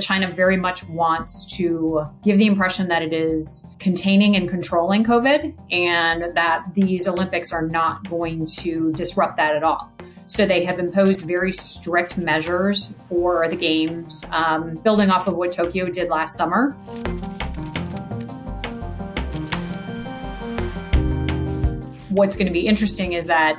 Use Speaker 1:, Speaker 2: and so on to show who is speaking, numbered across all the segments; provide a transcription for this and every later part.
Speaker 1: China very much wants to give the impression that it is containing and controlling COVID and that these Olympics are not going to disrupt that at all. So they have imposed very strict measures for the games, um, building off of what Tokyo did last summer. What's going to be interesting is that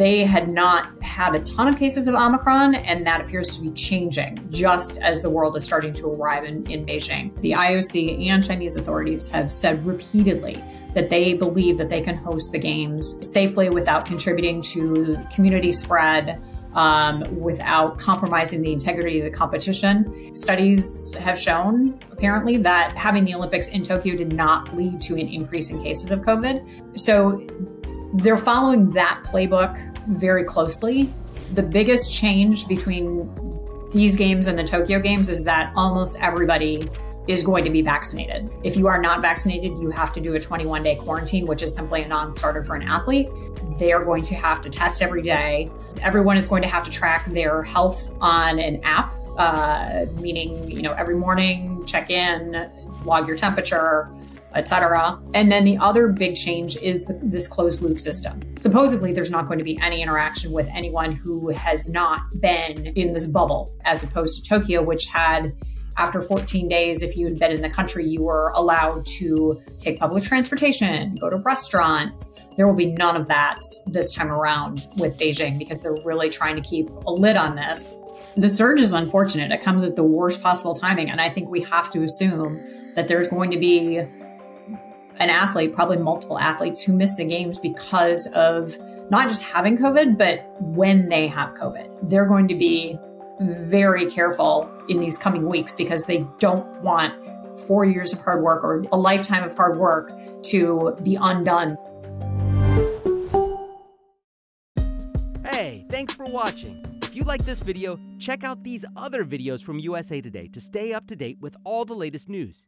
Speaker 1: they had not had a ton of cases of Omicron, and that appears to be changing just as the world is starting to arrive in, in Beijing. The IOC and Chinese authorities have said repeatedly that they believe that they can host the games safely without contributing to community spread. Um, without compromising the integrity of the competition. Studies have shown, apparently, that having the Olympics in Tokyo did not lead to an increase in cases of COVID. So they're following that playbook very closely. The biggest change between these games and the Tokyo games is that almost everybody is going to be vaccinated. If you are not vaccinated, you have to do a 21 day quarantine, which is simply a non starter for an athlete. They are going to have to test every day. Everyone is going to have to track their health on an app, uh, meaning, you know, every morning, check in, log your temperature, etc. And then the other big change is the, this closed loop system. Supposedly, there's not going to be any interaction with anyone who has not been in this bubble, as opposed to Tokyo, which had after 14 days, if you had been in the country, you were allowed to take public transportation, go to restaurants. There will be none of that this time around with Beijing because they're really trying to keep a lid on this. The surge is unfortunate. It comes at the worst possible timing. And I think we have to assume that there's going to be an athlete, probably multiple athletes, who miss the games because of not just having COVID, but when they have COVID. They're going to be very careful in these coming weeks because they don't want four years of hard work or a lifetime of hard work to be undone.
Speaker 2: Hey, thanks for watching. If you like this video, check out these other videos from USA Today to stay up to date with all the latest news.